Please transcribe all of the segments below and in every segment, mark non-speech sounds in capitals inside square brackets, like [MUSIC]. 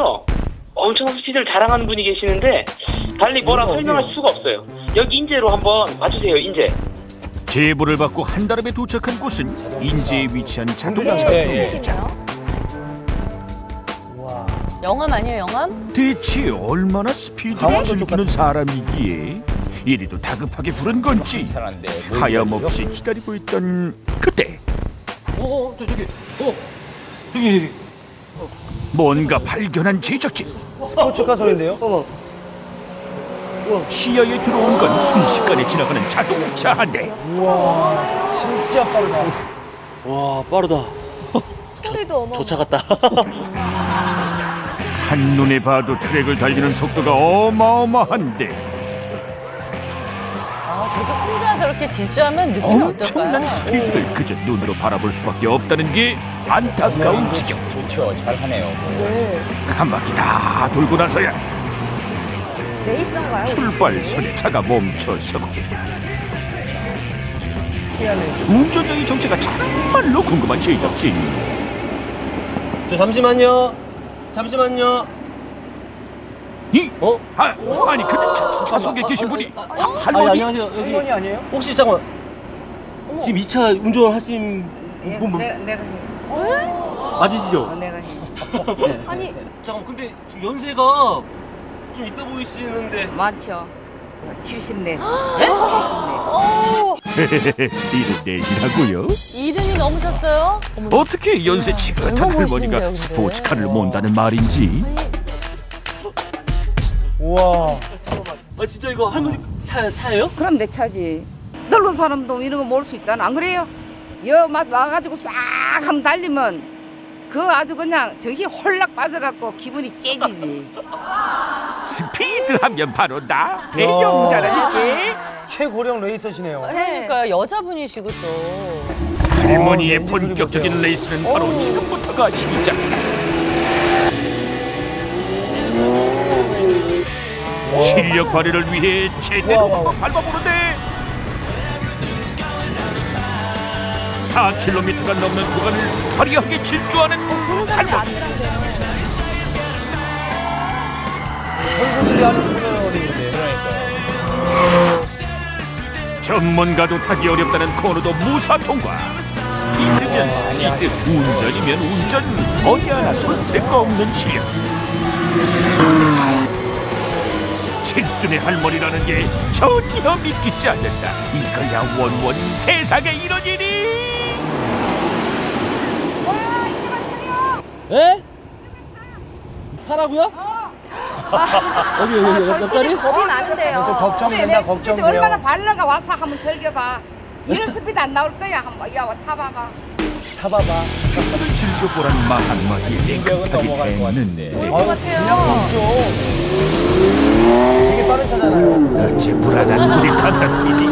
분이시죠? 엄청 스피드를 자랑하는 분이 계시는데 달리 뭐라 어디요? 설명할 수가 없어요. 여기 인제로 한번 와주세요. 인제. 제보를 받고 한달 앞에 도착한 곳은 인제에 위치한 자동차 네, 네, 예. 공장. 와. 영암 아니에요 영암? 대체 얼마나 스피드를 즐기는 사람이기에 이리도 다급하게 부른 건지. 하염없이 기다리고 있던 그때 어, 어, 저 저기, 어, 저기, 뭔가 발견한 제작진 스포츠카 소리인데요? 어, 시야에 들어온 건 순식간에 지나가는 자동차 한 대. 우와. 진짜 빠르다. 와, 빠르다. 소리도 어머. 저차 같다. [LAUGHS] 한눈에 봐도 트랙을 달리는 속도가 어마어마한데 아, 저렇게 혼자 저렇게 질주하면 느낌이 엄청난 어떨까요? 스피드를 그저 눈으로 바라볼 수밖에 없다는 게 안타까운 지경 좋죠. 잘하네요. 한바퀴 다 돌고 나서야? 출발선에 차가 멈춰서고 운전자의 정체가 정말로 궁금한 제작진 저 잠시만요. 잠시만요. 이 어? 아, 아니 근데 차, 차 속에 계신 분이 하, 아, 할머니 안녕하세요. 여기 할머니 아니에요? 혹시 잠깐 지금 이 차 운전하신 예, 분 뭐- 내가 내가 해. 맞으시죠? 어, 내가 해. [LAUGHS] 아니 잠깐 근데 저 연세가 좀 있어 보이시는데 많죠. 70대. 오, 이른 내시라고요? 이름이 넘으셨어요? 어머, 어떻게 연세 지긋한 얼마 할머니가 멋있는데요, 스포츠카를? 몬다는 말인지 우와. 아 진짜 이거 할머니 차 차예요? 그럼 내 차지. 늙은 사람도 이런 거 모를 수 있잖아. 안 그래요? 여맛 와가지고 싹 하면 달리면 그 아주 그냥 정신 홀락 빠져갖고 기분이 째지지. [LAUGHS] 스피드 하면 바로 나 배경자라니 최고령 레이서시네요. 그러니까 여자분이시고 또. 할머니의 어, 본격적인 보세요. 레이스는 바로 지금부터가 시작이다 실력 발휘를 위해 제대로 와. 밟아보는데 4km가 넘는 구간을 화려하게 질주하는 할머니. 선수들이 하는 훈련인데. 전문가도 타기 어렵다는 코너도 무사 통과. 스피드면 스피드 운전이면 운전. 어디 하나 손색 없는 실력 칠순의 할머니라는 게 전혀 믿기지 않는다. 이거야 원원 세상에 이런 일이 에? 타라고요? 어디 여기 여기 몇 다리? 겁이 또 많은데요. 걱정된다, 스피드 걱정돼요. 얼마나 빠른가 와서 한번 즐겨봐. 이런 스피드 안 나올 거야. 한번 야 타봐봐. 타봐봐. 스피드를 즐겨보라는 말 한마디에 급하게 했는데 아유, 그냥 멈죠. 되게 빠른 차잖아요. 어째 불안한 우리 단단 PD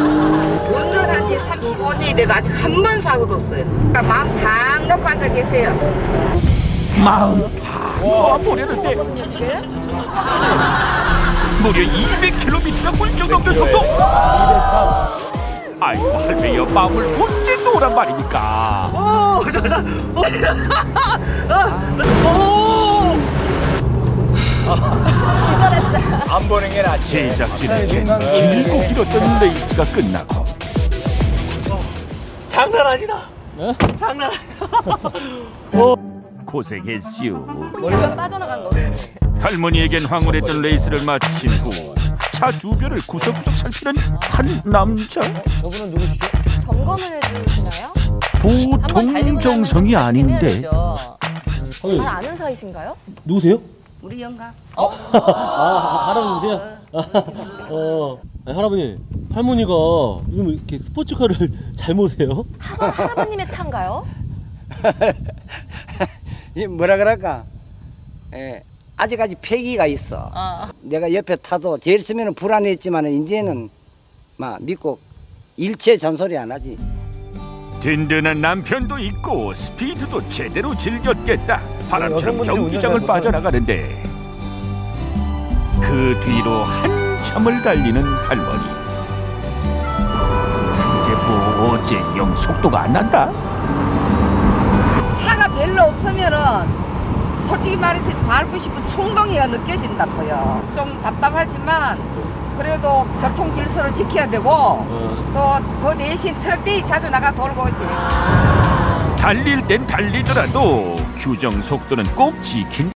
운전한 지 35년이 돼도 아직 한 번 사고도 없어요. 그러니까 마음 탁 놓고 앉아 계세요. 마음. 다 놓아보려는데 무려 200km가 훌쩍 넘는 속도. 아이고 할매여 마음을 언제 놓으란 말입니까? 오, 저, 저, 오, 오, 안 보는 게 낫지. 제작진에겐 생각을- 길고 길었던 레이스가 끝나고. 장난 아니다. 장난 아니다. [LAUGHS] 고생했지요 머리가 빠져나간 거예요. 할머니에겐 황홀했던 레이스를 마친 후차 주변을 구석구석 살피는 한 남자 저분은 누구시죠? 점검을 해주시나요? 보통 정성이 아닌데 잘 아는 사이신가요? 누구세요? 우리 영감. 아, 할아버지세요? 어, 아니, 할아버님, 할머니가 요즘 이렇게 스포츠카를 [LAUGHS] 잘 모세요? 학원 할아버님의 차인가요? [LAUGHS] 이제 뭐라 그럴까? 예, 아직까지 패기가 있어. 아. 내가 옆에 타도 제일 처음에는 불안했지만 이제는 막 믿고 일체 잔소리 안 하지. 든든한 남편도 있고 스피드도 제대로 즐겼겠다 바람처럼 경기장을 빠져나가는데 그 뒤로 한참을 달리는 할머니 근데 뭐 어째 영 속도가 안 난다? 별로 없으면은 솔직히 말해서 밟고 싶은 충동이 느껴진다고요. 좀 답답하지만 그래도 교통 질서를 지켜야 되고 또 그 대신 트럭들이 자주 나가 돌고 오지. 달릴 땐 달리더라도 규정 속도는 꼭 지킨